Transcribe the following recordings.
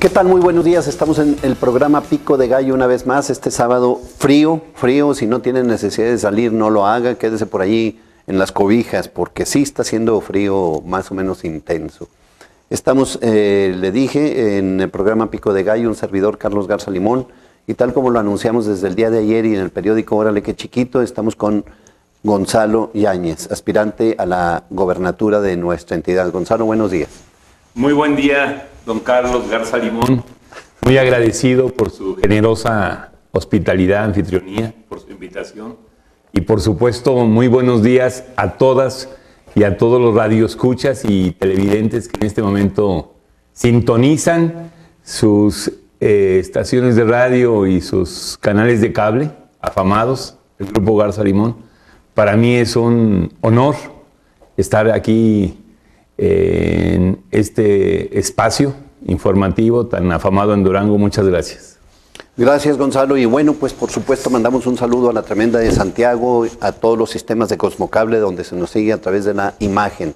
¿Qué tal? Muy buenos días. Estamos en el programa Pico de Gallo una vez más. Este sábado frío, frío. Si no tiene necesidad de salir, no lo haga. Quédese por allí en las cobijas porque sí está haciendo frío más o menos intenso. Estamos, eh, le dije, en el programa Pico de Gallo, un servidor Carlos Garza Limón. Y tal como lo anunciamos desde el día de ayer y en el periódico Órale que chiquito, estamos con Gonzalo Yáñez, aspirante a la gobernatura de nuestra entidad. Gonzalo, buenos días. Muy buen día, don Carlos Garza Limón. Muy agradecido por su generosa hospitalidad, anfitrionía, por su invitación. Y por supuesto, muy buenos días a todas y a todos los radioescuchas y televidentes que en este momento sintonizan sus eh, estaciones de radio y sus canales de cable afamados, el Grupo Garza Limón. Para mí es un honor estar aquí en este espacio informativo tan afamado en Durango. Muchas gracias. Gracias Gonzalo y bueno pues por supuesto mandamos un saludo a la tremenda de Santiago, a todos los sistemas de Cosmocable donde se nos sigue a través de la imagen.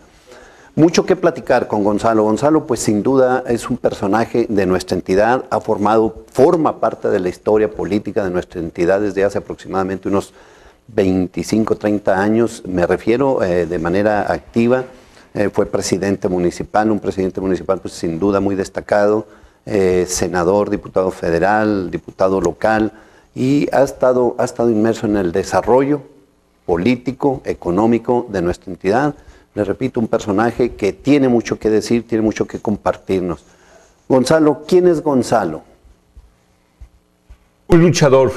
Mucho que platicar con Gonzalo. Gonzalo pues sin duda es un personaje de nuestra entidad, ha formado, forma parte de la historia política de nuestra entidad desde hace aproximadamente unos 25, 30 años, me refiero eh, de manera activa eh, fue presidente municipal, un presidente municipal pues sin duda muy destacado, eh, senador, diputado federal, diputado local, y ha estado, ha estado inmerso en el desarrollo político, económico de nuestra entidad. Le repito, un personaje que tiene mucho que decir, tiene mucho que compartirnos. Gonzalo, ¿quién es Gonzalo? Un luchador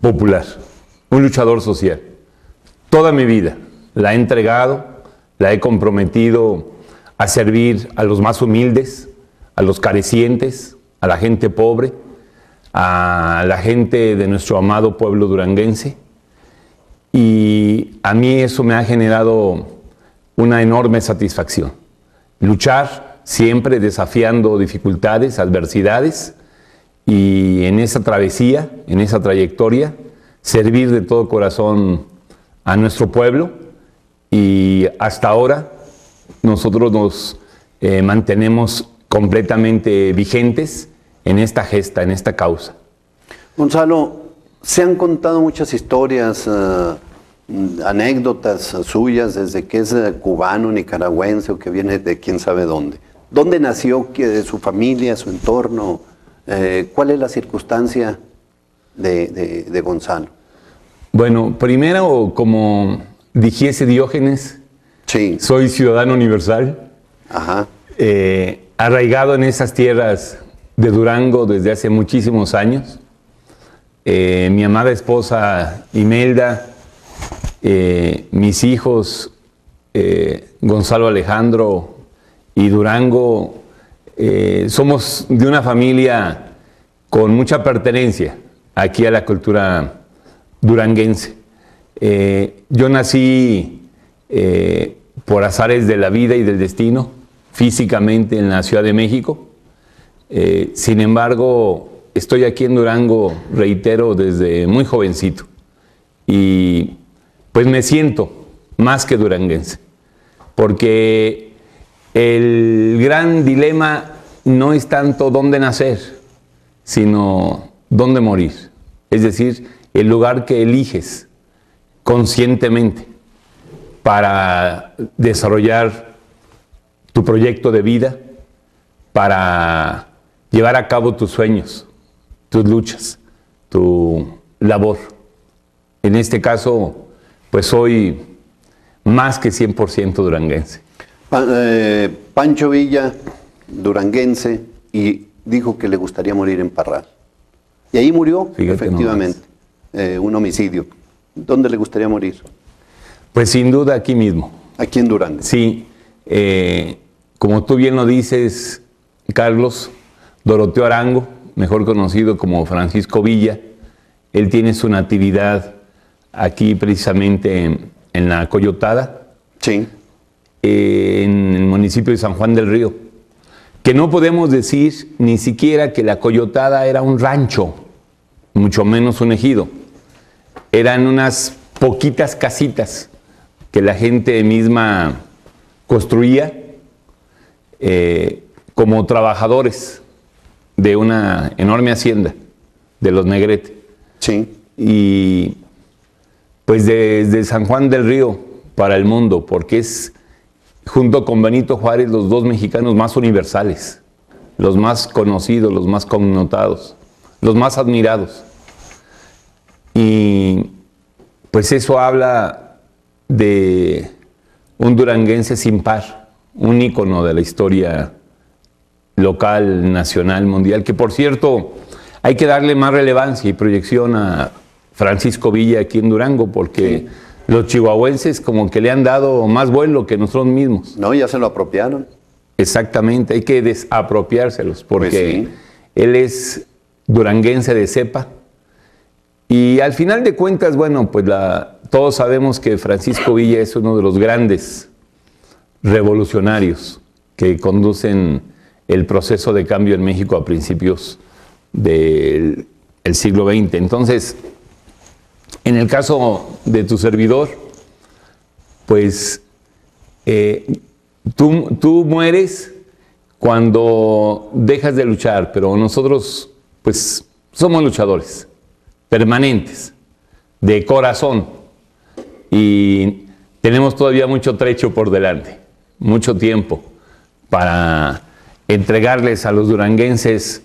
popular, un luchador social. Toda mi vida la he entregado la he comprometido a servir a los más humildes, a los carecientes, a la gente pobre, a la gente de nuestro amado pueblo duranguense. Y a mí eso me ha generado una enorme satisfacción. Luchar siempre desafiando dificultades, adversidades, y en esa travesía, en esa trayectoria, servir de todo corazón a nuestro pueblo y hasta ahora nosotros nos eh, mantenemos completamente vigentes en esta gesta, en esta causa. Gonzalo, se han contado muchas historias, eh, anécdotas suyas desde que es eh, cubano, nicaragüense o que viene de quién sabe dónde. ¿Dónde nació de su familia, su entorno? ¿Cuál es la circunstancia de, de Gonzalo? Bueno, primero como dijese Diógenes, sí. soy ciudadano universal, eh, arraigado en esas tierras de Durango desde hace muchísimos años. Eh, mi amada esposa Imelda, eh, mis hijos Gonzalo Alejandro y Durango, somos de una familia con mucha pertenencia aquí a la cultura duranguense. Eh, yo nací eh, por azares de la vida y del destino, físicamente en la Ciudad de México. Eh, sin embargo, estoy aquí en Durango, reitero, desde muy jovencito. Y pues me siento más que duranguense, porque el gran dilema no es tanto dónde nacer, sino dónde morir. Es decir, el lugar que eliges conscientemente para desarrollar tu proyecto de vida, para llevar a cabo tus sueños, tus luchas, tu labor. En este caso, pues soy más que 100% duranguense. Eh, Pancho Villa, duranguense, y dijo que le gustaría morir en Parral. Y ahí murió, efectivamente, eh, un homicidio. ¿Dónde le gustaría morir? Pues sin duda aquí mismo. Aquí en Durango. Sí. Eh, como tú bien lo dices, Carlos, Doroteo Arango, mejor conocido como Francisco Villa, él tiene su natividad aquí precisamente en, la Coyotada. Sí. Eh, en el municipio de San Juan del Río. Que no podemos decir ni siquiera que la Coyotada era un rancho, mucho menos un ejido eran unas poquitas casitas que la gente misma construía eh, como trabajadores de una enorme hacienda, de los Negrete. Sí. Y pues desde San Juan del Río para el mundo, porque es junto con Benito Juárez los dos mexicanos más universales, los más conocidos, los más connotados, los más admirados. Y pues eso habla de un duranguense sin par, un ícono de la historia local, nacional, mundial, que por cierto hay que darle más relevancia y proyección a Francisco Villa aquí en Durango, porque los chihuahuenses como que le han dado más vuelo que nosotros mismos. No, ya se lo apropiaron. Exactamente, hay que desapropiárselos, porque pues él es duranguense de cepa, y al final de cuentas, bueno, pues la, todos sabemos que Francisco Villa es uno de los grandes revolucionarios que conducen el proceso de cambio en México a principios del siglo XX. Entonces, en el caso de tu servidor, pues eh, tú, tú mueres cuando dejas de luchar, pero nosotros, pues, somos luchadores permanentes, de corazón. Y tenemos todavía mucho trecho por delante, mucho tiempo para entregarles a los duranguenses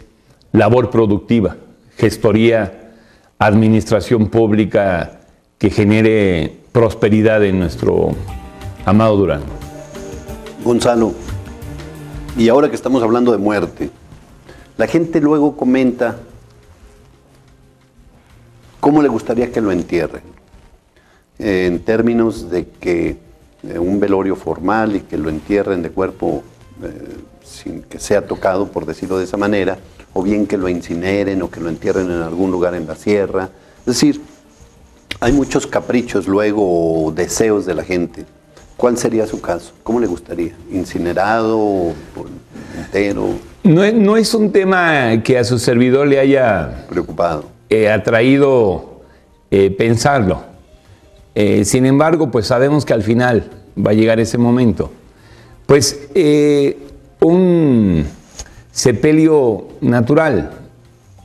labor productiva, gestoría, administración pública que genere prosperidad en nuestro amado Durango. Gonzalo, y ahora que estamos hablando de muerte, la gente luego comenta ¿Cómo le gustaría que lo entierren? en términos de que eh, un velorio formal y que lo entierren de cuerpo eh, sin que sea tocado, por decirlo de esa manera, o bien que lo incineren o que lo entierren en algún lugar en la sierra. Es decir, hay muchos caprichos luego o deseos de la gente. ¿Cuál sería su caso? ¿Cómo le gustaría? ¿Incinerado entero? No no es un tema que a su servidor le haya preocupado eh, ha traído eh, pensarlo. Eh, sin embargo, pues sabemos que al final va a llegar ese momento. Pues un sepelio natural.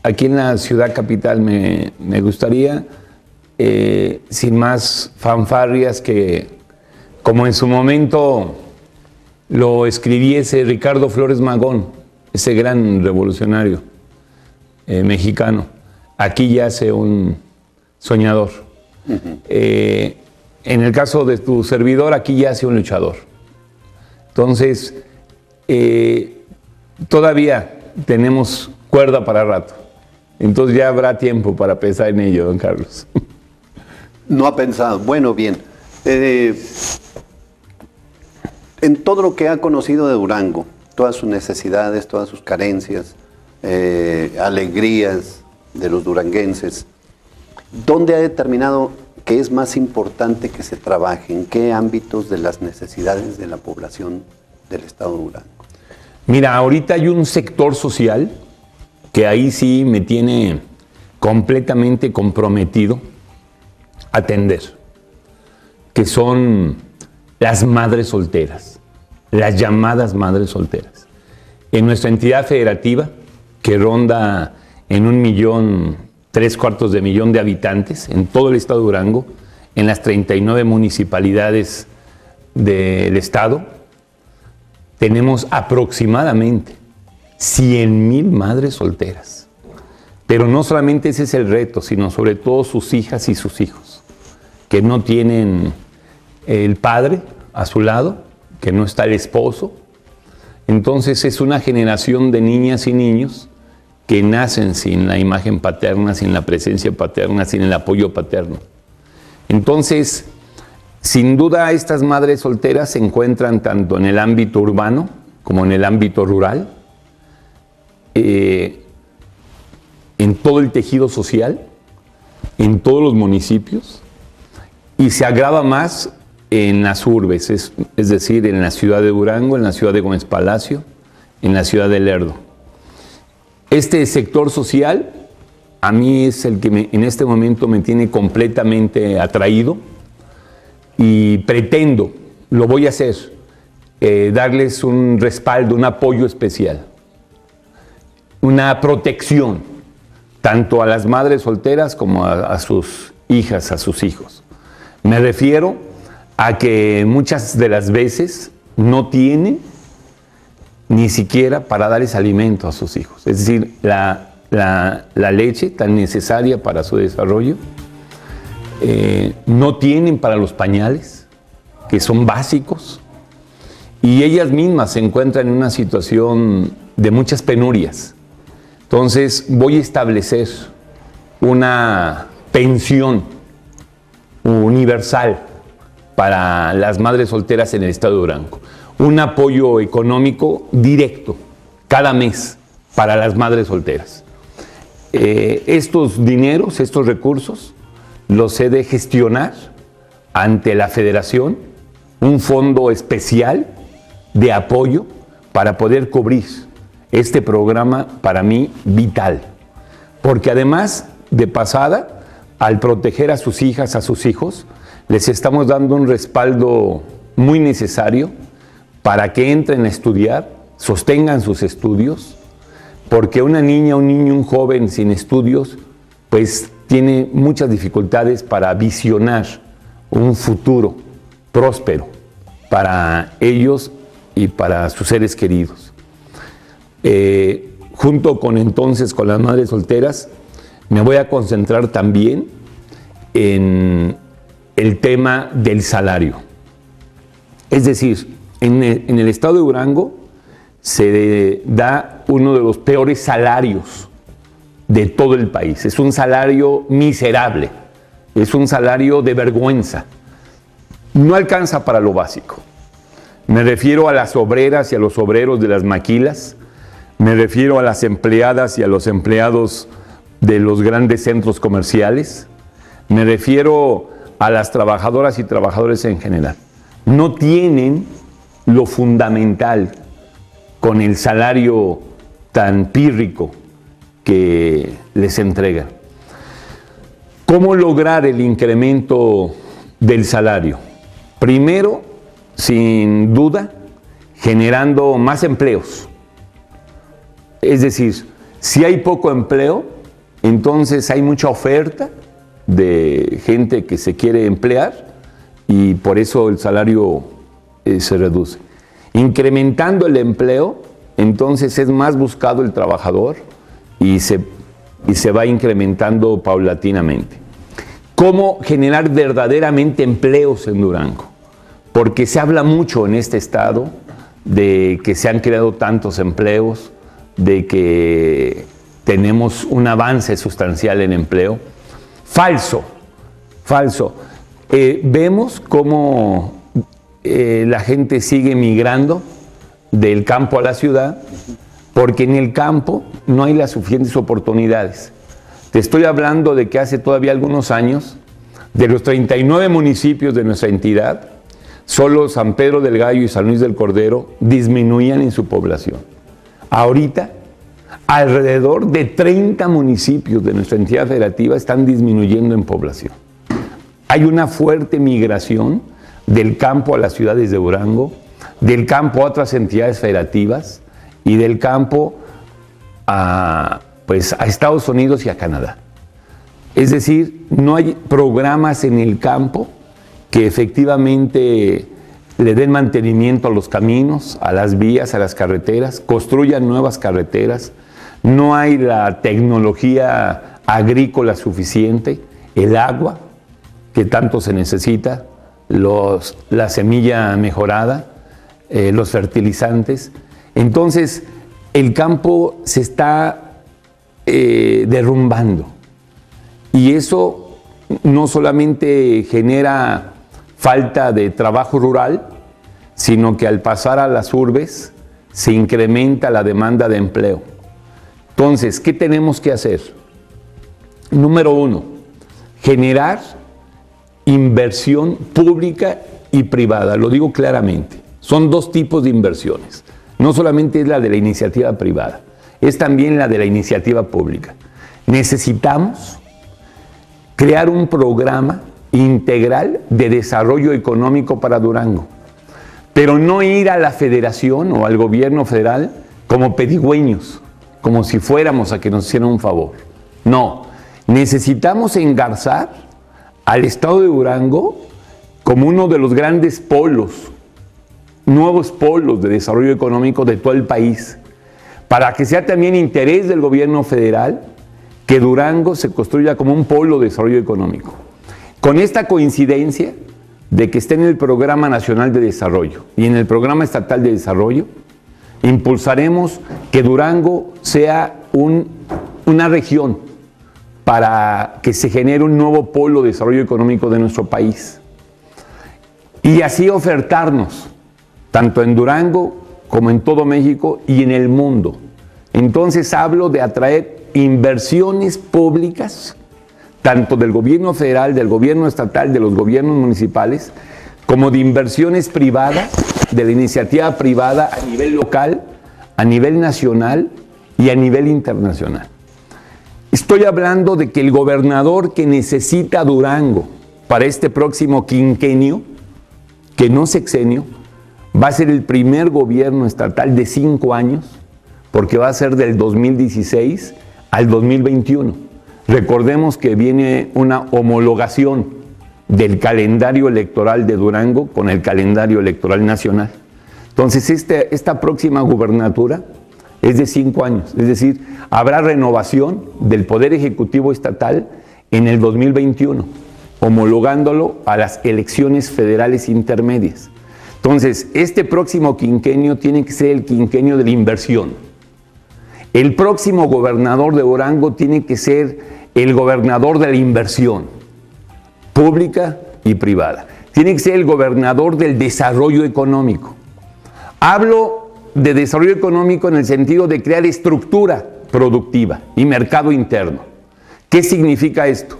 Aquí en la ciudad capital me, me gustaría, sin más fanfarrias, que como en su momento lo escribiese Ricardo Flores Magón, ese gran revolucionario mexicano aquí yace un soñador. Eh, en el caso de tu servidor, aquí yace un luchador. Entonces, eh, todavía tenemos cuerda para rato. Entonces ya habrá tiempo para pensar en ello, don Carlos. No ha pensado. Bueno, bien. Eh, en todo lo que ha conocido de Durango, todas sus necesidades, todas sus carencias, alegrías, de los duranguenses, ¿dónde ha determinado que es más importante que se trabaje? ¿En qué ámbitos de las necesidades de la población del Estado de Durango? Mira, ahorita hay un sector social que ahí sí me tiene completamente comprometido atender, que son las madres solteras, las llamadas madres solteras. En nuestra entidad federativa, que ronda en un millón, tres cuartos de millón de habitantes en todo el estado de Durango, en las 39 municipalidades del estado, tenemos aproximadamente 100 mil madres solteras. Pero no solamente ese es el reto, sino sobre todo sus hijas y sus hijos, que no tienen el padre a su lado, que no está el esposo. Entonces es una generación de niñas y niños que nacen sin la imagen paterna, sin la presencia paterna, sin el apoyo paterno. Entonces, sin duda estas madres solteras se encuentran tanto en el ámbito urbano como en el ámbito rural, eh, en todo el tejido social, en todos los municipios, y se agrava más en las urbes, es, es decir, en la ciudad de Durango, en la ciudad de Gómez Palacio, en la ciudad de Lerdo. Este sector social a mí es el que en este momento me tiene completamente atraído y pretendo, lo voy a hacer, eh, darles un respaldo, un apoyo especial. una protección, tanto a las madres solteras como a, sus hijas, a sus hijos. Me refiero a que muchas de las veces no tienen ni siquiera para darles alimento a sus hijos. Es decir, la, leche tan necesaria para su desarrollo, eh, no tienen para los pañales, que son básicos, y ellas mismas se encuentran en una situación de muchas penurias. Entonces voy a establecer una pensión universal para las madres solteras en el estado de Durango. Un apoyo económico directo cada mes para las madres solteras. Eh, estos dineros, estos recursos, los he de gestionar ante la federación, un fondo especial de apoyo para poder cubrir este programa para mí vital. Porque además de pasada, al proteger a sus hijas, a sus hijos, les estamos dando un respaldo muy necesario para que entren a estudiar, sostengan sus estudios, porque una niña, un niño, un joven sin estudios, pues tiene muchas dificultades para visionar un futuro próspero para ellos y para sus seres queridos. Eh, junto con entonces con las madres solteras, me voy a concentrar también en el tema del salario. Es decir, en el, estado de Durango se da uno de los peores salarios de todo el país. Es un salario miserable, es un salario de vergüenza. No alcanza para lo básico. Me refiero a las obreras y a los obreros de las maquilas, me refiero a las empleadas y a los empleados de los grandes centros comerciales, me refiero a las trabajadoras y trabajadores en general. No tienen lo fundamental con el salario tan pírrico que les entrega. ¿Cómo lograr el incremento del salario? Primero, sin duda, generando más empleos. Es decir, si hay poco empleo, entonces hay mucha oferta de gente que se quiere emplear y por eso el salario eh, se reduce. Incrementando el empleo, entonces es más buscado el trabajador y se, y se va incrementando paulatinamente. ¿Cómo generar verdaderamente empleos en Durango? Porque se habla mucho en este estado de que se han creado tantos empleos, de que tenemos un avance sustancial en empleo. Falso, falso. Eh, vemos cómo eh, la gente sigue migrando del campo a la ciudad porque en el campo no hay las suficientes oportunidades. Te estoy hablando de que hace todavía algunos años, de los 39 municipios de nuestra entidad, solo San Pedro del Gallo y San Luis del Cordero disminuían en su población. Ahorita, alrededor de 30 municipios de nuestra entidad federativa están disminuyendo en población. Hay una fuerte migración del campo a las ciudades de Durango, del campo a otras entidades federativas y del campo a, pues, a Estados Unidos y a Canadá. Es decir, no hay programas en el campo que efectivamente le den mantenimiento a los caminos, a las vías, a las carreteras, construyan nuevas carreteras. No hay la tecnología agrícola suficiente, el agua que tanto se necesita, los, la semilla mejorada, eh, los fertilizantes. Entonces, el campo se está eh, derrumbando. Y eso no solamente genera falta de trabajo rural, sino que al pasar a las urbes se incrementa la demanda de empleo. Entonces, ¿qué tenemos que hacer? Número uno, generar inversión pública y privada. Lo digo claramente. Son dos tipos de inversiones. No solamente es la de la iniciativa privada, es también la de la iniciativa pública. Necesitamos crear un programa integral de desarrollo económico para Durango. Pero no ir a la federación o al gobierno federal como pedigüeños, como si fuéramos a que nos hicieran un favor. No, necesitamos engarzar al estado de Durango como uno de los grandes polos, nuevos polos de desarrollo económico de todo el país, para que sea también interés del gobierno federal que Durango se construya como un polo de desarrollo económico. Con esta coincidencia de que esté en el Programa Nacional de Desarrollo y en el Programa Estatal de Desarrollo, impulsaremos que Durango sea una región para que se genere un nuevo polo de desarrollo económico de nuestro país. Y así ofertarnos, tanto en Durango como en todo México y en el mundo. Entonces hablo de atraer inversiones públicas, tanto del gobierno federal, del gobierno estatal, de los gobiernos municipales, como de inversiones privadas, de la iniciativa privada a nivel local, a nivel nacional y a nivel internacional. Estoy hablando de que el gobernador que necesita Durango para este próximo quinquenio, que no sexenio, va a ser el primer gobierno estatal de cinco años, porque va a ser del 2016 al 2021. Recordemos que viene una homologación del calendario electoral de Durango con el calendario electoral nacional. Entonces, este, esta próxima gubernatura es de cinco años. Es decir, habrá renovación del Poder Ejecutivo Estatal en el 2021, homologándolo a las elecciones federales intermedias. Entonces, este próximo quinquenio tiene que ser el quinquenio de la inversión. El próximo gobernador de Orango tiene que ser el gobernador de la inversión, pública y privada. Tiene que ser el gobernador del desarrollo económico. Hablo de desarrollo económico en el sentido de crear estructura productiva y mercado interno. ¿Qué significa esto?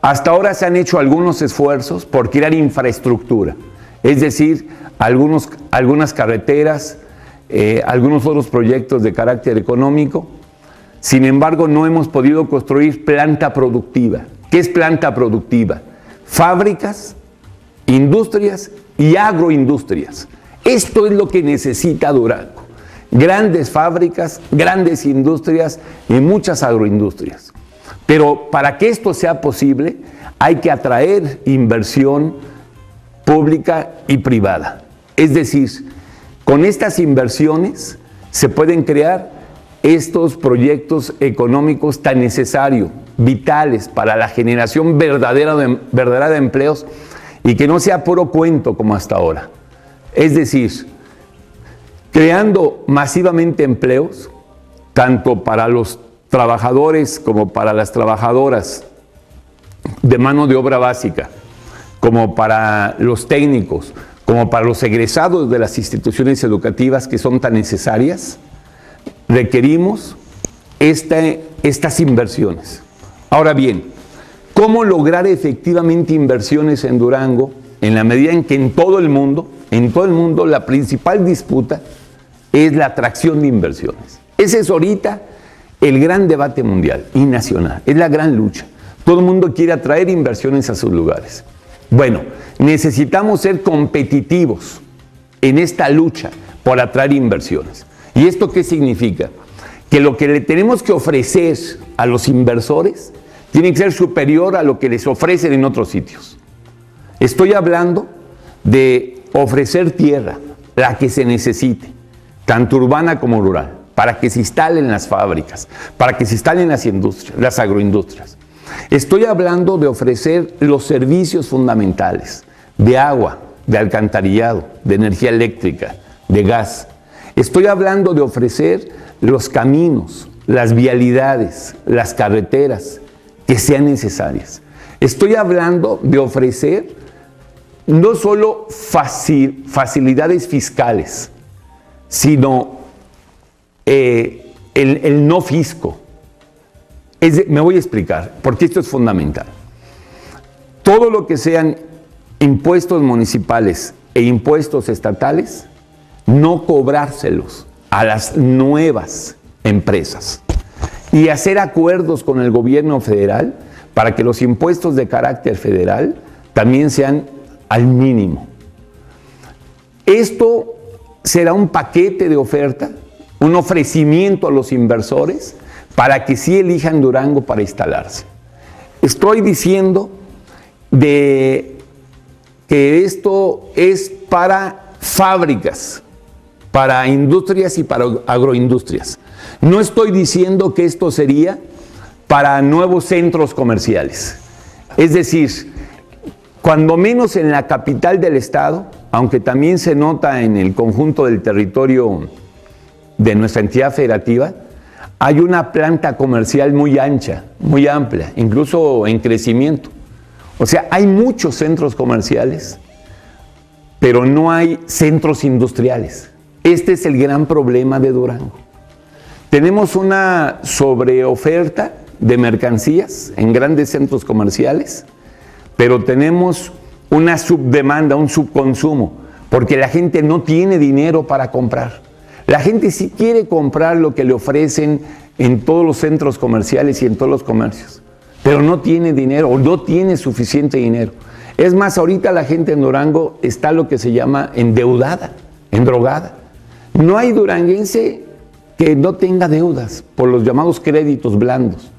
Hasta ahora se han hecho algunos esfuerzos por crear infraestructura, es decir, algunos, algunas carreteras, eh, algunos otros proyectos de carácter económico. Sin embargo, no hemos podido construir planta productiva. ¿Qué es planta productiva? Fábricas, industrias y agroindustrias. Esto es lo que necesita Durango. Grandes fábricas, grandes industrias y muchas agroindustrias. Pero para que esto sea posible, hay que atraer inversión pública y privada. Es decir, con estas inversiones se pueden crear estos proyectos económicos tan necesarios, vitales para la generación verdadera de, empleos y que no sea puro cuento como hasta ahora. Es decir, creando masivamente empleos, tanto para los trabajadores como para las trabajadoras de mano de obra básica, como para los técnicos, como para los egresados de las instituciones educativas que son tan necesarias, requerimos estas inversiones. Ahora bien, ¿cómo lograr efectivamente inversiones en Durango en la medida en que en todo el mundo en todo el mundo la principal disputa es la atracción de inversiones. Ese es ahorita el gran debate mundial y nacional, es la gran lucha. Todo el mundo quiere atraer inversiones a sus lugares. Bueno, necesitamos ser competitivos en esta lucha por atraer inversiones. ¿Y esto qué significa? Que lo que le tenemos que ofrecer a los inversores tiene que ser superior a lo que les ofrecen en otros sitios. Estoy hablando de ofrecer tierra, la que se necesite, tanto urbana como rural, para que se instalen las fábricas, para que se instalen las las agroindustrias. Estoy hablando de ofrecer los servicios fundamentales de agua, de alcantarillado, de energía eléctrica, de gas. Estoy hablando de ofrecer los caminos, las vialidades, las carreteras que sean necesarias. Estoy hablando de ofrecer no solo facilidades fiscales, sino eh, el, no fisco. me voy a explicar, porque esto es fundamental. Todo lo que sean impuestos municipales e impuestos estatales, no cobrárselos a las nuevas empresas y hacer acuerdos con el gobierno federal para que los impuestos de carácter federal también sean al mínimo. Esto será un paquete de oferta, un ofrecimiento a los inversores para que sí elijan Durango para instalarse. Estoy diciendo de que esto es para fábricas, para industrias y para agroindustrias. No estoy diciendo que esto sería para nuevos centros comerciales. Es decir, cuando menos en la capital del estado, aunque también se nota en el conjunto del territorio de nuestra entidad federativa, hay una planta comercial muy ancha, muy amplia, incluso en crecimiento. O sea, hay muchos centros comerciales, pero no hay centros industriales. Este es el gran problema de Durango. Tenemos una sobreoferta de mercancías en grandes centros comerciales, pero tenemos una subdemanda, un subconsumo, porque la gente no tiene dinero para comprar. La gente sí quiere comprar lo que le ofrecen en todos los centros comerciales y en todos los comercios, pero no tiene dinero o no tiene suficiente dinero. Es más, ahorita la gente en Durango está lo que se llama endeudada, endrogada. No hay duranguense que no tenga deudas por los llamados créditos blandos.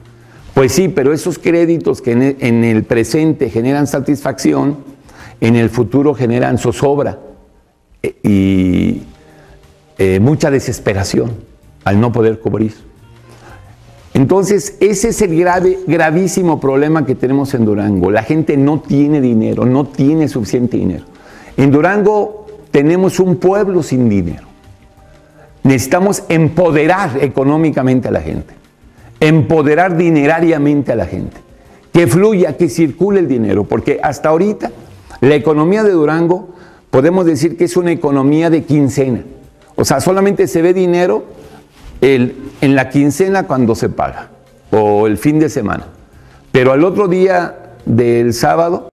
Pues sí, pero esos créditos que en el presente generan satisfacción, en el futuro generan zozobra eh, y eh, mucha desesperación al no poder cubrir. Entonces, ese es el grave, gravísimo problema que tenemos en Durango. La gente no tiene dinero, no tiene suficiente dinero. En Durango tenemos un pueblo sin dinero. Necesitamos empoderar económicamente a la gente, empoderar dinerariamente a la gente, que fluya, que circule el dinero, porque hasta ahorita la economía de Durango podemos decir que es una economía de quincena. O sea, solamente se ve dinero en la quincena cuando se paga o el fin de semana. Pero al otro día del sábado,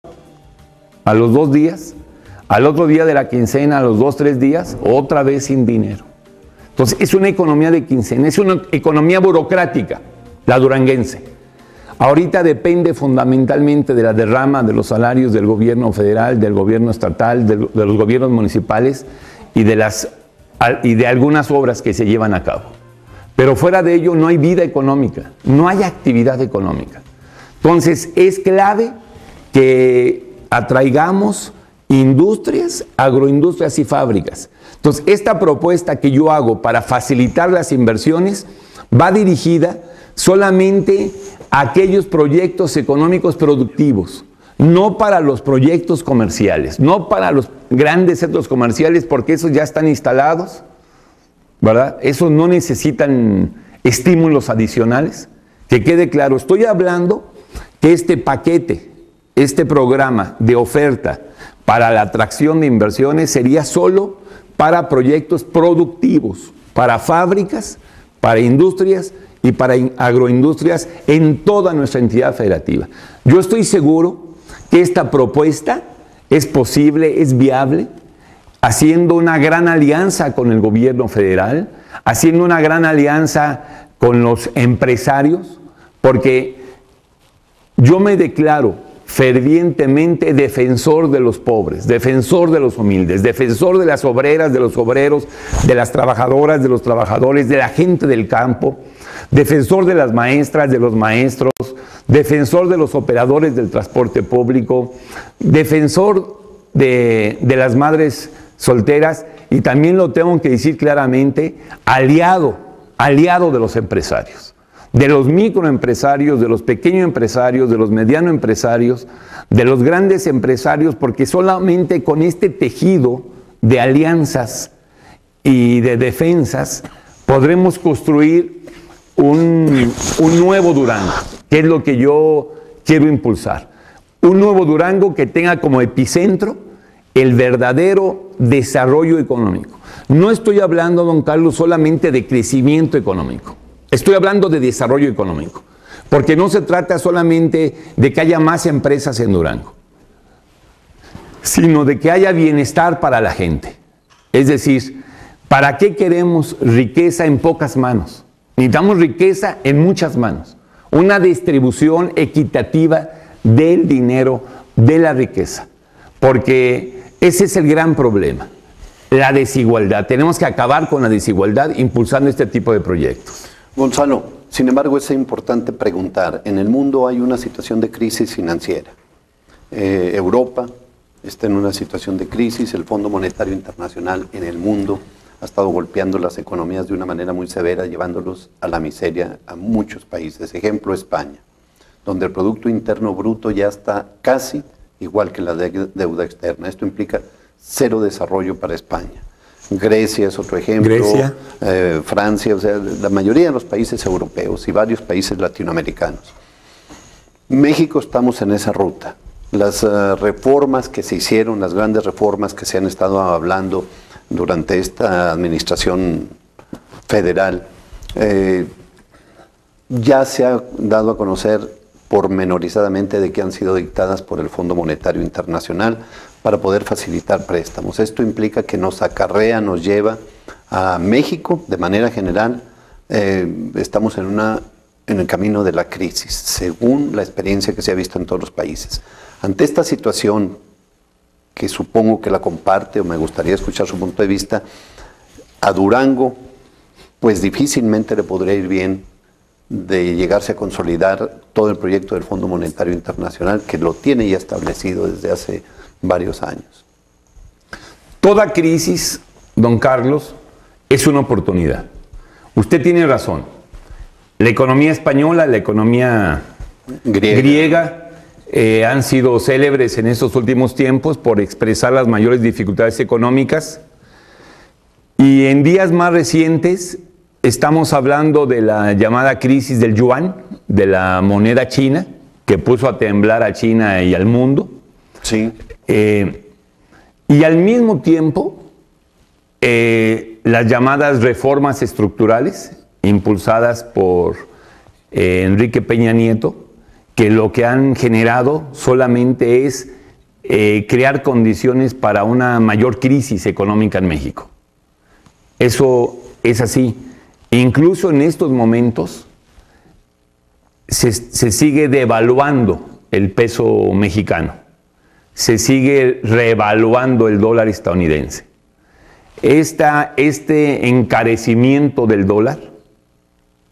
a los dos días, al otro día de la quincena, a los dos, tres días, otra vez sin dinero. Entonces, es una economía de quincena, es una economía burocrática, la duranguense. Ahorita depende fundamentalmente de la derrama de los salarios del gobierno federal, del gobierno estatal, de, los gobiernos municipales y de, las, y de algunas obras que se llevan a cabo. Pero fuera de ello no hay vida económica, no hay actividad económica. Entonces es clave que atraigamos industrias, agroindustrias y fábricas. Entonces esta propuesta que yo hago para facilitar las inversiones va dirigida solamente aquellos proyectos económicos productivos, no para los proyectos comerciales, no para los grandes centros comerciales, porque esos ya están instalados, ¿verdad? Esos no necesitan estímulos adicionales. Que quede claro, estoy hablando que este paquete, este programa de oferta para la atracción de inversiones sería solo para proyectos productivos, para fábricas, para industrias y para agroindustrias en toda nuestra entidad federativa. Yo estoy seguro que esta propuesta es posible, es viable, haciendo una gran alianza con el gobierno federal, haciendo una gran alianza con los empresarios, porque yo me declaro fervientemente defensor de los pobres, defensor de los humildes, defensor de las obreras, de los obreros, de las trabajadoras, de los trabajadores, de la gente del campo, defensor de las maestras, de los maestros, defensor de los operadores del transporte público, defensor de, las madres solteras y también lo tengo que decir claramente, aliado, aliado de los empresarios, de los microempresarios, de los pequeños empresarios, de los medianos empresarios, de los grandes empresarios, porque solamente con este tejido de alianzas y de defensas podremos construir un, nuevo Durango, que es lo que yo quiero impulsar. Un nuevo Durango que tenga como epicentro el verdadero desarrollo económico. No estoy hablando, don Carlos, solamente de crecimiento económico. Estoy hablando de desarrollo económico. Porque no se trata solamente de que haya más empresas en Durango, sino de que haya bienestar para la gente. Es decir, ¿para qué queremos riqueza en pocas manos? Necesitamos riqueza en muchas manos, una distribución equitativa del dinero, de la riqueza, porque ese es el gran problema. la desigualdad. Tenemos que acabar con la desigualdad impulsando este tipo de proyectos. Gonzalo, sin embargo, es importante preguntar, en el mundo hay una situación de crisis financiera. Eh, Europa está en una situación de crisis, el Fondo Monetario Internacional en el mundo ha estado golpeando las economías de una manera muy severa, llevándolos a la miseria a muchos países. Ejemplo, España, donde el Producto Interno Bruto ya está casi igual que la deuda externa. Esto implica cero desarrollo para España. Grecia es otro ejemplo, Grecia. Eh, Francia, o sea, la mayoría de los países europeos y varios países latinoamericanos. México estamos en esa ruta. Las eh, reformas que se hicieron, las grandes reformas que se han estado hablando durante esta administración federal, eh, ya se ha dado a conocer pormenorizadamente de que han sido dictadas por el Fondo Monetario Internacional para poder facilitar préstamos. Esto implica que nos acarrea, nos lleva a México de manera general. Eh, estamos en, una, en el camino de la crisis, según la experiencia que se ha visto en todos los países. Ante esta situación, que supongo que la comparte o me gustaría escuchar su punto de vista, a Durango, pues difícilmente le podría ir bien de llegarse a consolidar todo el proyecto del Fondo Monetario Internacional, que lo tiene ya establecido desde hace varios años. Toda crisis, don Carlos, es una oportunidad. Usted tiene razón. La economía española, la economía griega eh, han sido célebres en estos últimos tiempos por expresar las mayores dificultades económicas. Y en días más recientes estamos hablando de la llamada crisis del yuan, de la moneda china, que puso a temblar a China y al mundo. Sí. Eh, y al mismo tiempo, eh, las llamadas reformas estructurales impulsadas por Enrique Peña Nieto, que lo que han generado solamente es eh, crear condiciones para una mayor crisis económica en México. Eso es así. Incluso en estos momentos se, sigue devaluando el peso mexicano, se sigue reevaluando el dólar estadounidense. este encarecimiento del dólar,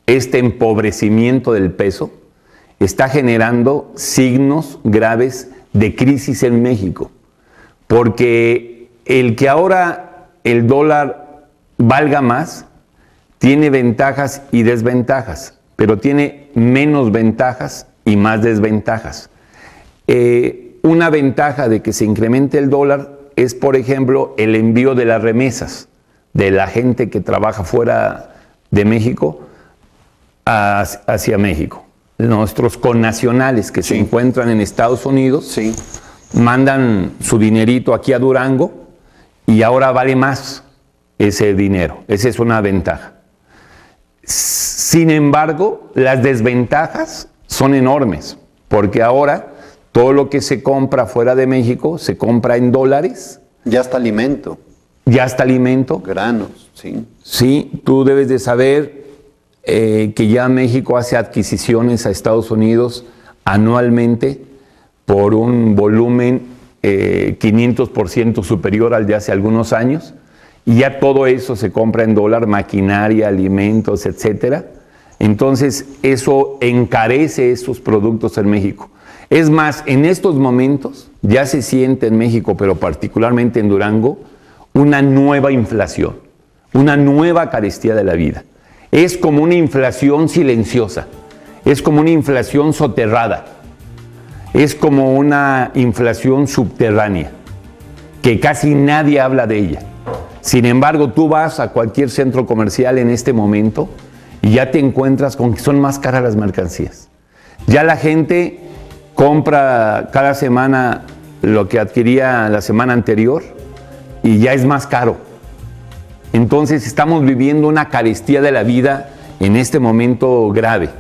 este empobrecimiento del peso, está generando signos graves de crisis en México. Porque el que ahora el dólar valga más tiene ventajas y desventajas, pero tiene menos ventajas y más desventajas. Eh, una ventaja de que se incremente el dólar es, por ejemplo, el envío de las remesas de la gente que trabaja fuera de México hacia México nuestros connacionales que se encuentran en Estados Unidos mandan su dinerito aquí a Durango y ahora vale más ese dinero. Esa es una ventaja. Sin embargo, las desventajas son enormes, porque ahora todo lo que se compra fuera de México se compra en dólares. Ya está alimento. Ya está alimento. Granos, sí. Sí, tú debes de saber eh, que ya México hace adquisiciones a Estados Unidos anualmente por un volumen 500% eh, superior al de hace algunos años, y ya todo eso se compra en dólar, maquinaria, alimentos, etcétera. Entonces, eso encarece esos productos en México. Es más, en estos momentos ya se siente en México, pero particularmente en Durango, una nueva inflación, una nueva carestía de la vida es como una inflación silenciosa, es como una inflación soterrada, es como una inflación subterránea, que casi nadie habla de ella. Sin embargo, tú vas a cualquier centro comercial en este momento y ya te encuentras con que son más caras las mercancías. Ya la gente compra cada semana lo que adquiría la semana anterior y ya es más caro. Entonces estamos viviendo una carestía de la vida en este momento grave.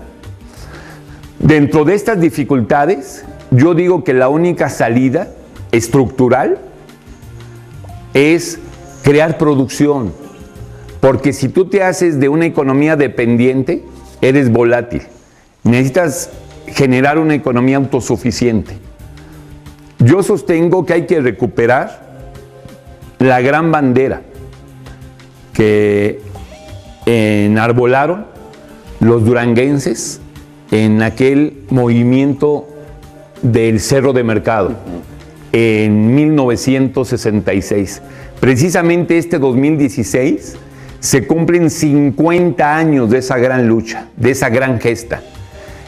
Dentro de estas dificultades, yo digo que la única salida estructural es crear producción. Porque si tú te haces de una economía dependiente, eres volátil. Necesitas generar una economía autosuficiente. Yo sostengo que hay que recuperar la gran bandera que enarbolaron los duranguenses en aquel movimiento del Cerro de Mercado en 1966. Precisamente este 2016 se cumplen 50 años de esa gran lucha, de esa gran gesta.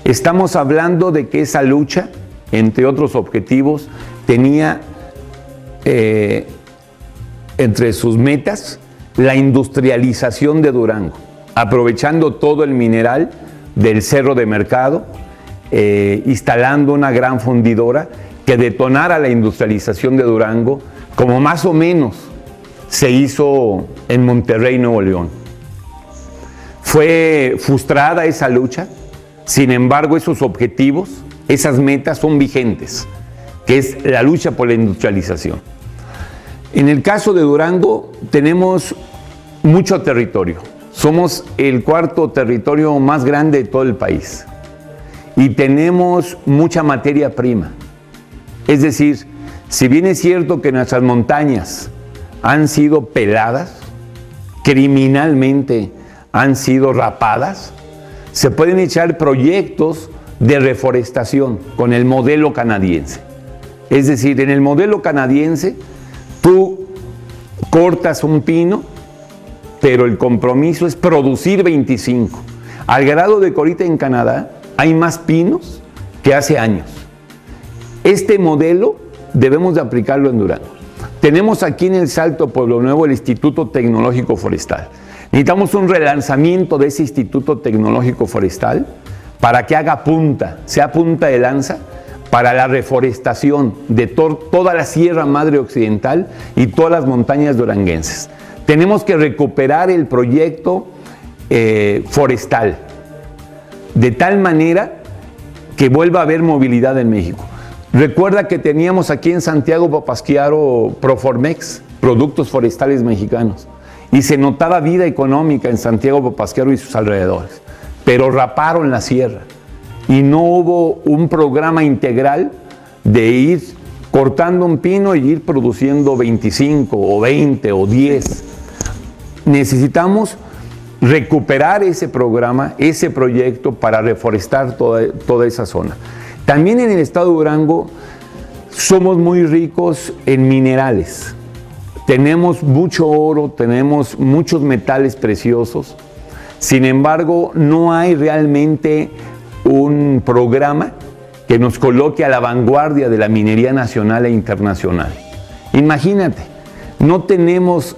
Estamos hablando de que esa lucha, entre otros objetivos, tenía eh, entre sus metas la industrialización de Durango, aprovechando todo el mineral del cerro de mercado, eh, instalando una gran fundidora que detonara la industrialización de Durango, como más o menos se hizo en Monterrey, Nuevo León. Fue frustrada esa lucha, sin embargo esos objetivos, esas metas son vigentes, que es la lucha por la industrialización. En el caso de Durango tenemos mucho territorio. Somos el cuarto territorio más grande de todo el país. Y tenemos mucha materia prima. Es decir, si bien es cierto que nuestras montañas han sido peladas, criminalmente han sido rapadas, se pueden echar proyectos de reforestación con el modelo canadiense. Es decir, en el modelo canadiense Tú cortas un pino, pero el compromiso es producir 25. Al grado de que ahorita en Canadá hay más pinos que hace años. Este modelo debemos de aplicarlo en Durango. Tenemos aquí en el Salto Pueblo Nuevo el Instituto Tecnológico Forestal. Necesitamos un relanzamiento de ese Instituto Tecnológico Forestal para que haga punta, sea punta de lanza para la reforestación de toda la Sierra Madre Occidental y todas las montañas duranguenses. Tenemos que recuperar el proyecto eh, forestal de tal manera que vuelva a haber movilidad en México. Recuerda que teníamos aquí en Santiago Papasquiaro Proformex, productos forestales mexicanos, y se notaba vida económica en Santiago Papasquiaro y sus alrededores, pero raparon la sierra y no hubo un programa integral de ir cortando un pino y ir produciendo 25 o 20 o 10. Necesitamos recuperar ese programa, ese proyecto para reforestar toda, toda esa zona. También en el estado de Durango somos muy ricos en minerales. Tenemos mucho oro, tenemos muchos metales preciosos. Sin embargo, no hay realmente un programa que nos coloque a la vanguardia de la minería nacional e internacional. Imagínate, no tenemos,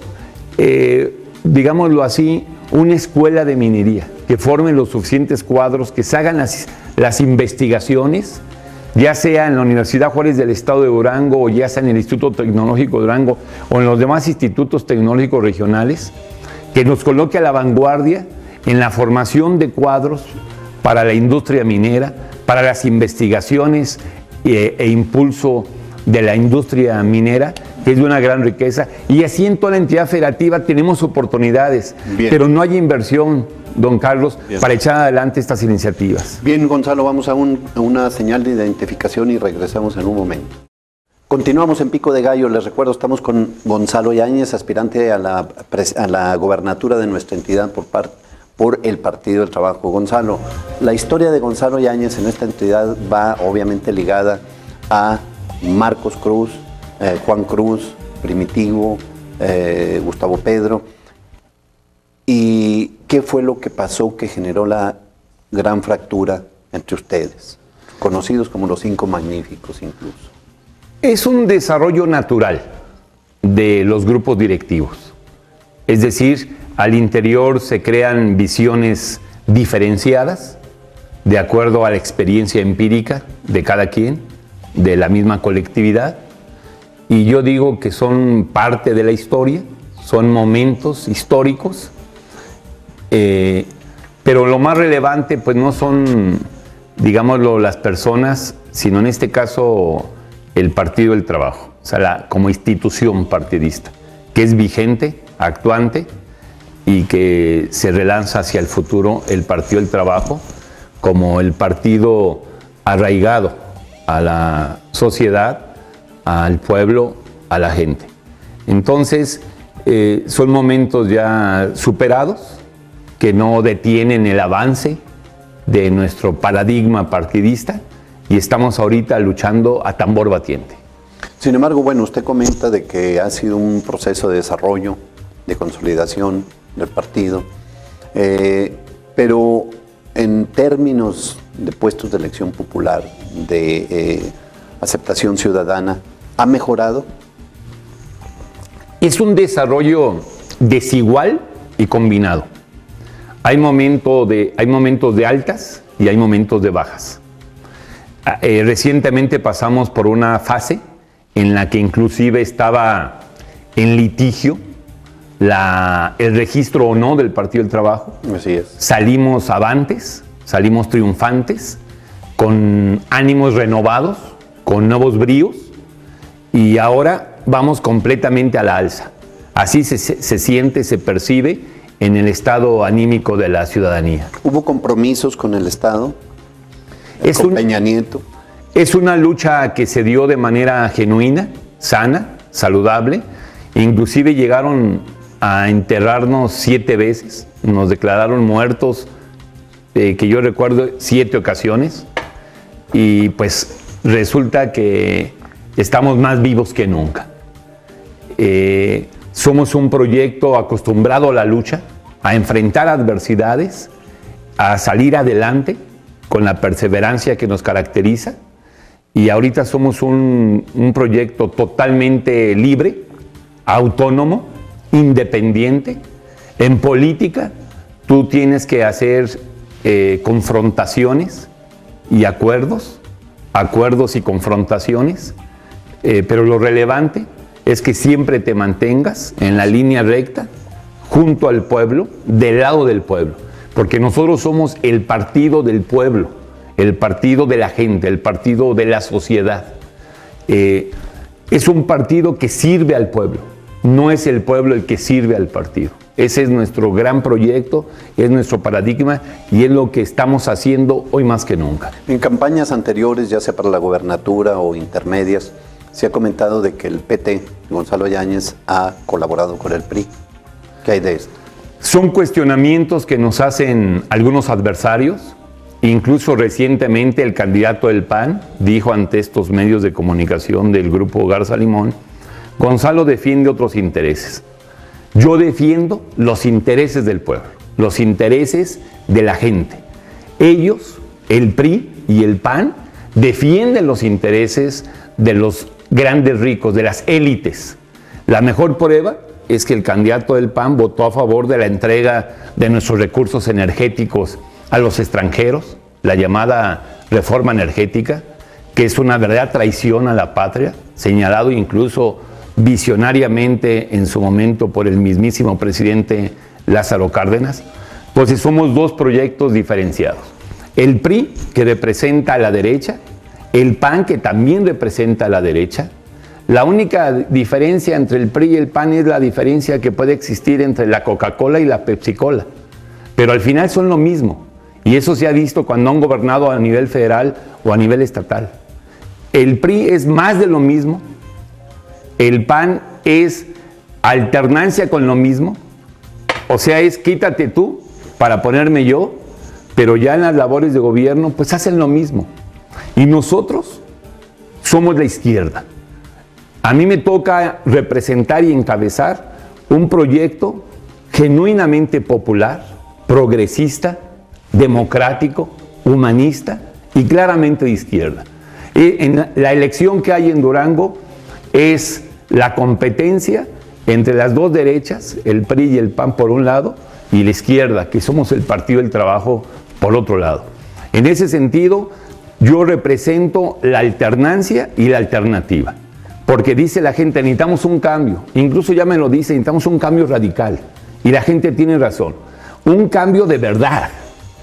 eh, digámoslo así, una escuela de minería que forme los suficientes cuadros, que se hagan las, las investigaciones, ya sea en la Universidad Juárez del Estado de Durango o ya sea en el Instituto Tecnológico de Durango o en los demás institutos tecnológicos regionales, que nos coloque a la vanguardia en la formación de cuadros para la industria minera, para las investigaciones e, e, impulso de la industria minera, que es de una gran riqueza. Y así en toda la entidad federativa tenemos oportunidades, pero no hay inversión, don Carlos, para echar adelante estas iniciativas. Bien, Gonzalo, vamos a, una señal de identificación y regresamos en un momento. Continuamos en Pico de Gallo. Les recuerdo, estamos con Gonzalo Yáñez, aspirante a la, a la gobernatura de nuestra entidad por parte por el Partido del Trabajo. Gonzalo, la historia de Gonzalo Yáñez en esta entidad va obviamente ligada a Marcos Cruz, eh, Juan Cruz, Primitivo, eh, Gustavo Pedro. ¿Y qué fue lo que pasó que generó la gran fractura entre ustedes, conocidos como los cinco magníficos incluso? Es un desarrollo natural de los grupos directivos. Es decir, al interior se crean visiones diferenciadas de acuerdo a la experiencia empírica de cada quien, de la misma colectividad. Y yo digo que son parte de la historia, son momentos históricos, eh, pero lo más relevante pues no son, digámoslo, las personas, sino en este caso el Partido del Trabajo, o sea, como institución partidista, que es vigente, actuante, y que se relanza hacia el futuro el Partido del Trabajo como el partido arraigado a la sociedad, al pueblo, a la gente. Entonces, eh, son momentos ya superados que no detienen el avance de nuestro paradigma partidista y estamos ahorita luchando a tambor batiente. Sin embargo, bueno, usted comenta de que ha sido un proceso de desarrollo, de consolidación del partido, eh, pero en términos de puestos de elección popular, de eh, aceptación ciudadana, ¿ha mejorado? Es un desarrollo desigual y combinado. Hay, momentos de altas y hay momentos de bajas. Ah, eh, recientemente pasamos por una fase en la que inclusive estaba en litigio la, el registro o no del Partido del Trabajo. Así es. Salimos avantes, salimos triunfantes, con ánimos renovados, con nuevos bríos, y ahora vamos completamente a la alza. Así se, se siente, se percibe en el estado anímico de la ciudadanía. ¿Hubo compromisos con el Estado? Es con Peña Nieto. Es una lucha que se dio de manera genuina, sana, saludable. Inclusive llegaron a enterrarnos siete veces. Nos declararon muertos, eh, que yo recuerdo, siete ocasiones. Y pues resulta que estamos más vivos que nunca. Eh, somos un proyecto acostumbrado a la lucha, a enfrentar adversidades, a salir adelante con la perseverancia que nos caracteriza y ahorita somos un, proyecto totalmente libre, autónomo, independiente. En política tú tienes que hacer eh, confrontaciones y acuerdos, acuerdos y confrontaciones, eh, pero lo relevante es que siempre te mantengas en la línea recta, junto al pueblo, del lado del pueblo, porque nosotros somos el partido del pueblo el partido de la gente, el partido de la sociedad. Eh, es un partido que sirve al pueblo, no es el pueblo el que sirve al partido. Ese es nuestro gran proyecto, es nuestro paradigma y es lo que estamos haciendo hoy más que nunca. En campañas anteriores, ya sea para la gobernatura o intermedias, se ha comentado de que el PT, Gonzalo Yáñez, ha colaborado con el PRI. ¿Qué hay de esto? Son cuestionamientos que nos hacen algunos adversarios, Incluso recientemente el candidato del PAN dijo ante estos medios de comunicación del grupo Garza Limón, Gonzalo defiende otros intereses. Yo defiendo los intereses del pueblo, los intereses de la gente. Ellos, el PRI y el PAN, defienden los intereses de los grandes ricos, de las élites. La mejor prueba es que el candidato del PAN votó a favor de la entrega de nuestros recursos energéticos a los extranjeros, la llamada reforma energética, que es una verdadera traición a la patria, señalado incluso visionariamente en su momento por el mismísimo presidente Lázaro Cárdenas, pues somos dos proyectos diferenciados. El PRI, que representa a la derecha, el PAN, que también representa a la derecha. La única diferencia entre el PRI y el PAN es la diferencia que puede existir entre la Coca-Cola y la Pepsi-Cola. Pero al final son lo mismo. Y eso se ha visto cuando han gobernado a nivel federal o a nivel estatal. El PRI es más de lo mismo. El PAN es alternancia con lo mismo. O sea, es quítate tú para ponerme yo, pero ya en las labores de gobierno pues hacen lo mismo. Y nosotros somos la izquierda. A mí me toca representar y encabezar un proyecto genuinamente popular, progresista, democrático, humanista y claramente de izquierda. en la elección que hay en Durango es la competencia entre las dos derechas, el PRI y el PAN por un lado, y la izquierda, que somos el Partido del Trabajo por otro lado. En ese sentido, yo represento la alternancia y la alternativa, porque dice la gente, necesitamos un cambio, incluso ya me lo dice, necesitamos un cambio radical, y la gente tiene razón, un cambio de verdad,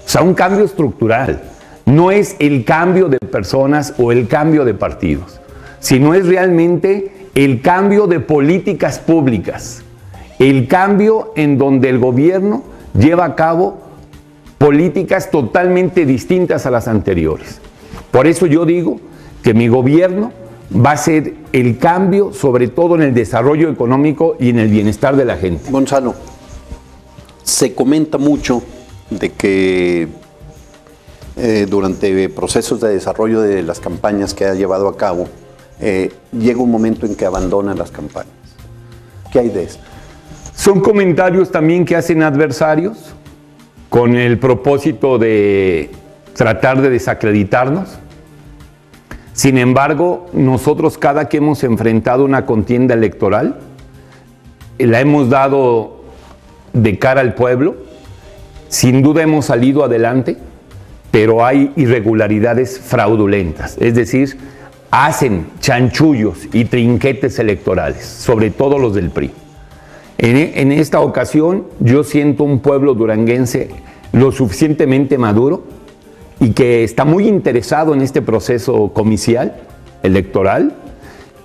o sea, un cambio estructural. No es el cambio de personas o el cambio de partidos, sino es realmente el cambio de políticas públicas, el cambio en donde el gobierno lleva a cabo políticas totalmente distintas a las anteriores. Por eso yo digo que mi gobierno va a ser el cambio, sobre todo en el desarrollo económico y en el bienestar de la gente. Gonzalo, se comenta mucho de que eh, durante procesos de desarrollo de las campañas que ha llevado a cabo, eh, llega un momento en que abandonan las campañas. ¿Qué hay de eso? Son comentarios también que hacen adversarios con el propósito de tratar de desacreditarnos. Sin embargo, nosotros cada que hemos enfrentado una contienda electoral, la hemos dado de cara al pueblo, sin duda hemos salido adelante, pero hay irregularidades fraudulentas, es decir, hacen chanchullos y trinquetes electorales, sobre todo los del PRI. En, esta ocasión yo siento un pueblo duranguense lo suficientemente maduro y que está muy interesado en este proceso comicial, electoral,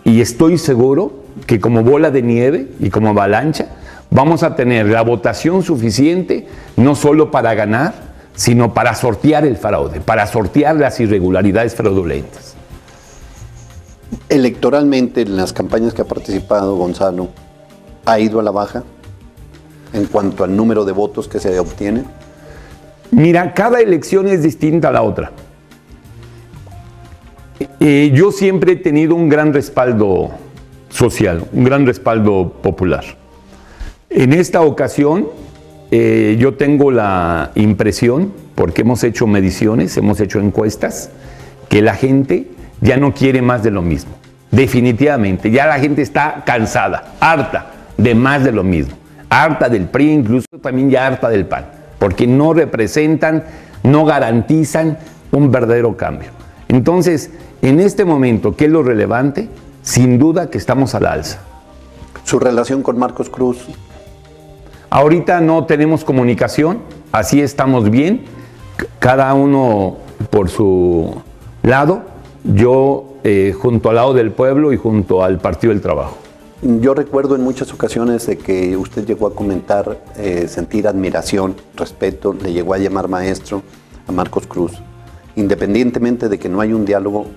y estoy seguro que como bola de nieve y como avalancha vamos a tener la votación suficiente no solo para ganar, sino para sortear el fraude, para sortear las irregularidades fraudulentas. Electoralmente, en las campañas que ha participado Gonzalo, ¿ha ido a la baja en cuanto al número de votos que se obtienen? Mira, cada elección es distinta a la otra. Yo siempre he tenido un gran respaldo social, un gran respaldo popular. En esta ocasión, eh, yo tengo la impresión, porque hemos hecho mediciones, hemos hecho encuestas, que la gente ya no quiere más de lo mismo. Definitivamente, ya la gente está cansada, harta de más de lo mismo. Harta del PRI, incluso también ya harta del PAN, porque no representan, no garantizan un verdadero cambio. Entonces, en este momento, ¿qué es lo relevante? Sin duda que estamos al alza. ¿Su relación con Marcos Cruz? Ahorita no tenemos comunicación, así estamos bien, cada uno por su lado yo eh, junto al lado del pueblo y junto al Partido del Trabajo. Yo recuerdo en muchas ocasiones de que usted llegó a comentar, eh, sentir admiración, respeto, le llegó a llamar maestro a Marcos Cruz. Independientemente de que no hay un diálogo,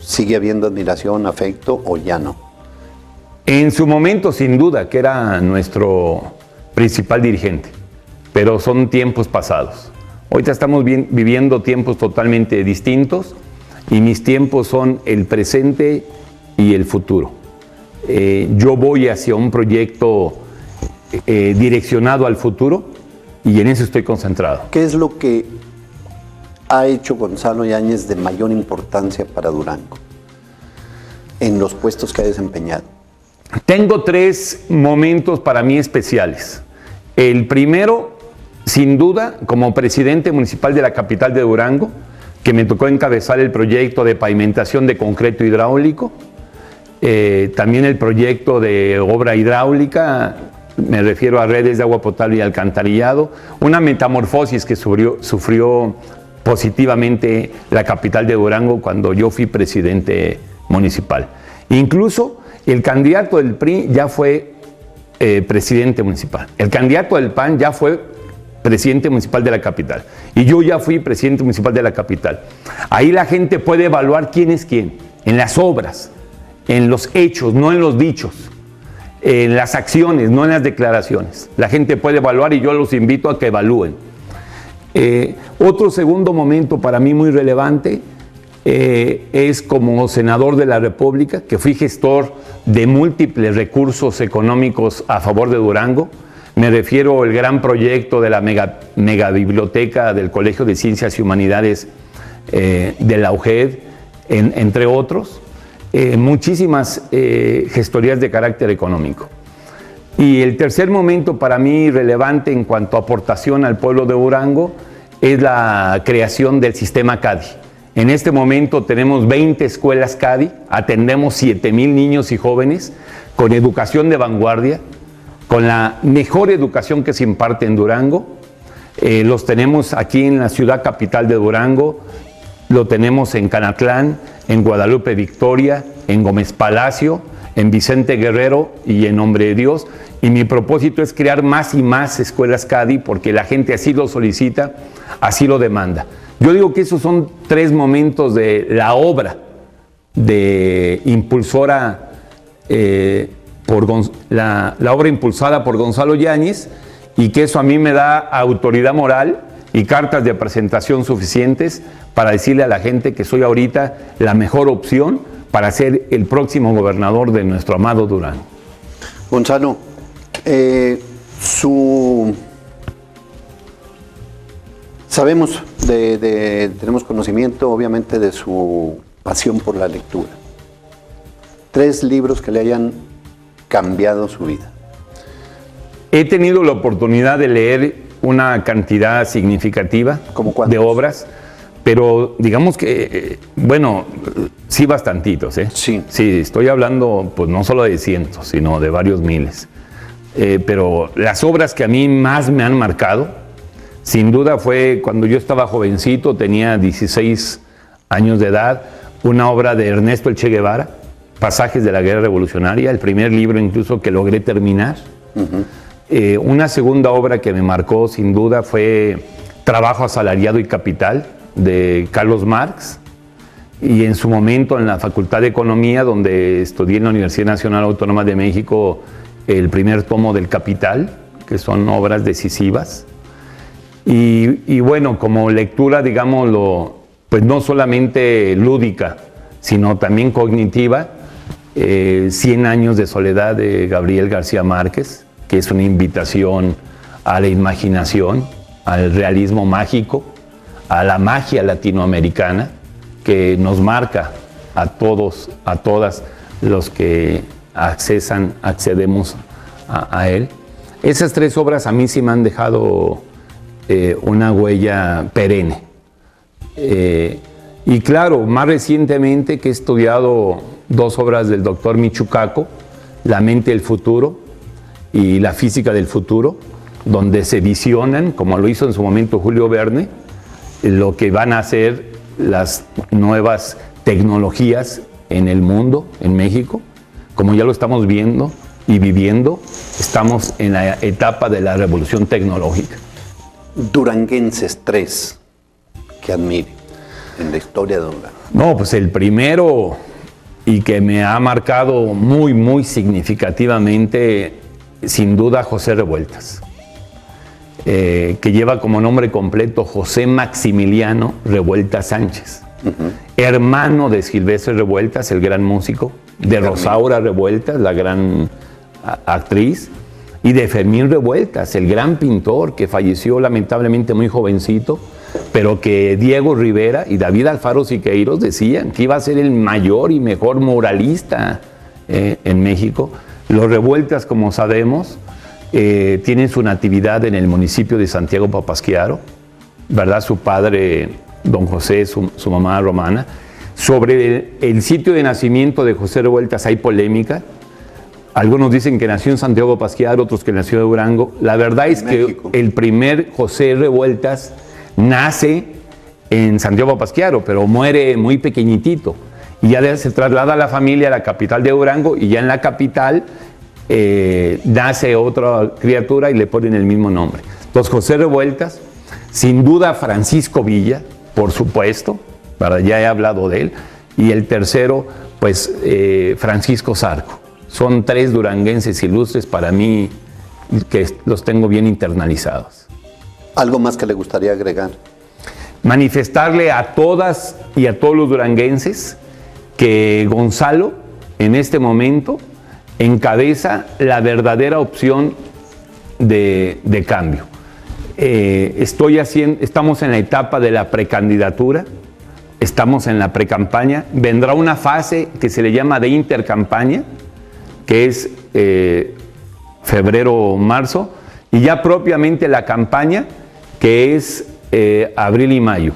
¿sigue habiendo admiración, afecto o ya no? En su momento, sin duda, que era nuestro principal dirigente, pero son tiempos pasados. Ahorita estamos viviendo tiempos totalmente distintos y mis tiempos son el presente y el futuro. Eh, yo voy hacia un proyecto eh, direccionado al futuro y en eso estoy concentrado. ¿Qué es lo que ha hecho Gonzalo Yáñez de mayor importancia para Durango en los puestos que ha desempeñado? Tengo tres momentos para mí especiales. El primero, sin duda, como presidente municipal de la capital de Durango, que me tocó encabezar el proyecto de pavimentación de concreto hidráulico, eh, también el proyecto de obra hidráulica, me refiero a redes de agua potable y alcantarillado, una metamorfosis que sufrió, positivamente la capital de Durango cuando yo fui presidente municipal. Incluso el candidato del PRI ya fue eh, presidente municipal, el candidato del PAN ya fue presidente municipal de la capital. Y yo ya fui presidente municipal de la capital. Ahí la gente puede evaluar quién es quién, en las obras, en los hechos, no en los dichos, en las acciones, no en las declaraciones. La gente puede evaluar y yo los invito a que evalúen. Eh, otro segundo momento para mí muy relevante eh, es como senador de la República, que fui gestor de múltiples recursos económicos a favor de Durango me refiero al gran proyecto de la mega, biblioteca del Colegio de Ciencias y Humanidades eh, de la UGED, entre otros, eh, muchísimas eh, gestorías de carácter económico. Y el tercer momento para mí relevante en cuanto a aportación al pueblo de Durango es la creación del sistema CADI. En este momento tenemos 20 escuelas CADI, atendemos 7 mil niños y jóvenes con educación de vanguardia, con la mejor educación que se imparte en Durango. Eh, los tenemos aquí en la ciudad capital de Durango, lo tenemos en Canatlán, en Guadalupe Victoria, en Gómez Palacio, en Vicente Guerrero y en Nombre de Dios. Y mi propósito es crear más y más escuelas CADI porque la gente así lo solicita, así lo demanda. Yo digo que esos son tres momentos de la obra de impulsora, eh, por la, obra impulsada por Gonzalo Yáñez, y que eso a mí me da autoridad moral y cartas de presentación suficientes para decirle a la gente que soy ahorita la mejor opción para ser el próximo gobernador de nuestro amado Durán. Gonzalo, eh, su sabemos de, tenemos conocimiento obviamente de su pasión por la lectura. Tres libros que le hayan cambiado su vida. He tenido la oportunidad de leer una cantidad significativa de obras, pero digamos que, eh, bueno, sí bastantitos, ¿eh? Sí. Sí, estoy hablando pues no solo de cientos, sino de varios miles. Eh, pero las obras que a mí más me han marcado, sin duda fue cuando yo estaba jovencito, tenía 16 años de edad, una obra de Ernesto El Che Guevara, Pasajes de la Guerra Revolucionaria, el primer libro incluso que logré terminar. Eh, una segunda obra que me marcó sin duda fue Trabajo asalariado y capital de Carlos Marx y en su momento en la Facultad de Economía donde estudié en la Universidad Nacional Autónoma de México el primer tomo del Capital, que son obras decisivas. Y, bueno, como lectura, digámoslo, pues no solamente lúdica, sino también cognitiva, eh, Cien años de soledad de Gabriel García Márquez, que es una invitación a la imaginación, al realismo mágico, a la magia latinoamericana que nos marca a todos, a todas los que accesan, accedemos a, él. Esas tres obras a mí sí me han dejado eh, una huella perenne. Eh, y claro, más recientemente que he estudiado dos obras del doctor Michucaco, La mente del futuro, y la física del futuro, donde se visionan, como lo hizo en su momento Julio Verne, lo que van a ser las nuevas tecnologías en el mundo, en México, como ya lo estamos viendo y viviendo, estamos en la etapa de la revolución tecnológica. Duranguenses tres que admire en la historia de Durango. No, pues el primero y que me ha marcado muy, muy significativamente sin duda José Revueltas, eh, que lleva como nombre completo José Maximiliano Revueltas Sánchez, hermano de Silvestre Revueltas, el gran músico, de Rosaura Revueltas, la gran actriz, y de Fermín Revueltas, el gran pintor que falleció lamentablemente muy jovencito, pero que Diego Rivera y David Alfaro Siqueiros decían que iba a ser el mayor y mejor muralista eh, en México. Los revueltas, como sabemos, eh, tienen su natividad en el municipio de Santiago Papasquiaro, ¿verdad? Su padre, don José, su, mamá romana. Sobre el, sitio de nacimiento de José Revueltas hay polémica. Algunos dicen que nació en Santiago Papasquiaro, otros que nació de Durango. La verdad es que el primer José Revueltas nace en Santiago Papasquiaro, pero muere muy pequeñitito y ya se traslada la familia a la capital de Durango y ya en la capital eh, nace otra criatura y le ponen el mismo nombre. Los José Revueltas, sin duda Francisco Villa, por supuesto, para, ya he hablado de él, y el tercero, pues eh, Francisco Zarco. Son tres duranguenses ilustres para mí que los tengo bien internalizados. ¿Algo más que le gustaría agregar? Manifestarle a todas y a todos los duranguenses que Gonzalo en este momento encabeza la verdadera opción de, cambio. Eh, estoy haciendo, estamos en la etapa de la precandidatura, estamos en la precampaña, vendrá una fase que se le llama de intercampaña, que es eh, febrero o marzo, y ya propiamente la campaña, que es eh, abril y mayo.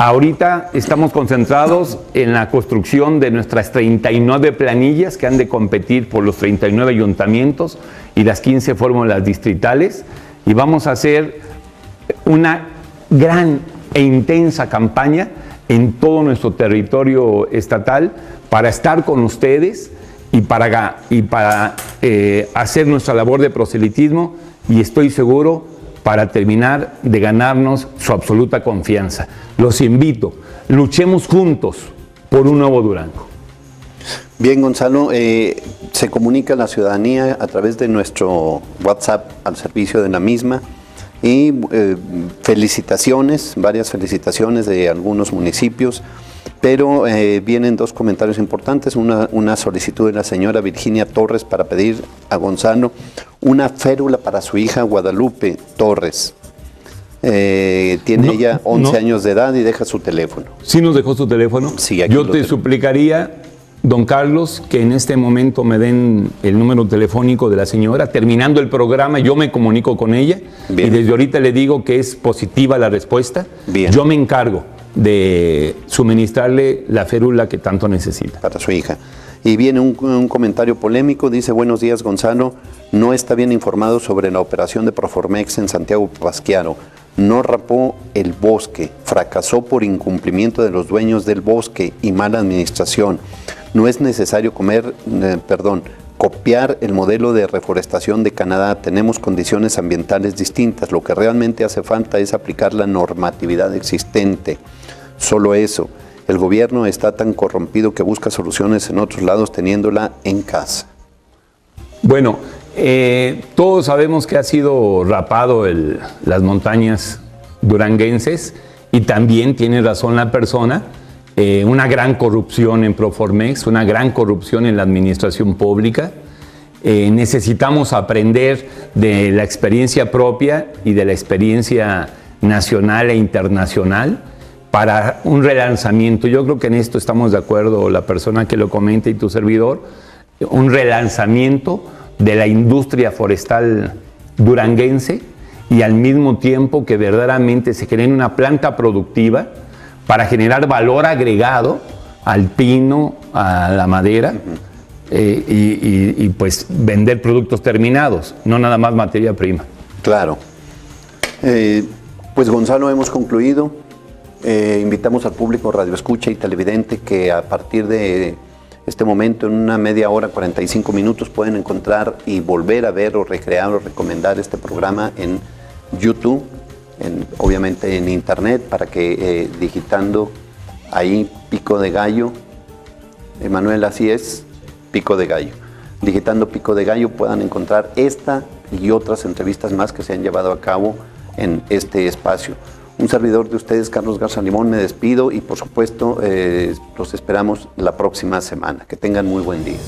Ahorita estamos concentrados en la construcción de nuestras 39 planillas que han de competir por los 39 ayuntamientos y las 15 fórmulas distritales y vamos a hacer una gran e intensa campaña en todo nuestro territorio estatal para estar con ustedes y para, y para eh, hacer nuestra labor de proselitismo y estoy seguro para terminar de ganarnos su absoluta confianza. Los invito, luchemos juntos por un nuevo Durango. Bien, Gonzalo, eh, se comunica la ciudadanía a través de nuestro WhatsApp al servicio de la misma y eh, felicitaciones, varias felicitaciones de algunos municipios, pero eh, vienen dos comentarios importantes, una, una, solicitud de la señora Virginia Torres para pedir a Gonzalo una férula para su hija Guadalupe Torres. tiene ella 11 años de edad y deja su teléfono. ¿Sí nos dejó su teléfono? Sí, Yo te suplicaría Don Carlos, que en este momento me den el número telefónico de la señora. Terminando el programa, yo me comunico con ella y desde ahorita le digo que es positiva la respuesta. Yo me encargo de suministrarle la férula que tanto necesita. Para su hija. Y viene un, un, comentario polémico, dice, buenos días Gonzalo, no está bien informado sobre la operación de Proformex en Santiago Pasquiaro. No rapó el bosque, fracasó por incumplimiento de los dueños del bosque y mala administración no es necesario comer, eh, perdón, copiar el modelo de reforestación de Canadá. Tenemos condiciones ambientales distintas. Lo que realmente hace falta es aplicar la normatividad existente. Solo eso. El gobierno está tan corrompido que busca soluciones en otros lados teniéndola en casa. Bueno, eh, todos sabemos que ha sido rapado las montañas duranguenses y también tiene razón la persona eh, una gran corrupción en Proformex, una gran corrupción en la administración pública. Eh, necesitamos aprender de la experiencia propia y de la experiencia nacional e internacional para un relanzamiento. Yo creo que en esto estamos de acuerdo, la persona que lo comenta y tu servidor, un relanzamiento de la industria forestal duranguense y al mismo tiempo que verdaderamente se genere una planta productiva para generar valor agregado al pino, a la madera, eh, y, pues vender productos terminados, no nada más materia prima. Claro. Eh, pues Gonzalo, hemos concluido. Eh, invitamos al público radio escucha y televidente que a partir de este momento, en una media hora, 45 minutos, pueden encontrar y volver a ver o recrear o recomendar este programa en YouTube obviamente en internet, para que eh, digitando ahí Pico de Gallo, Emanuel así es, Pico de Gallo. Digitando Pico de Gallo puedan encontrar esta y otras entrevistas más que se han llevado a cabo en este espacio. Un servidor de ustedes, Carlos Garza Limón, me despido y por supuesto eh, los esperamos la próxima semana. Que tengan muy buen día.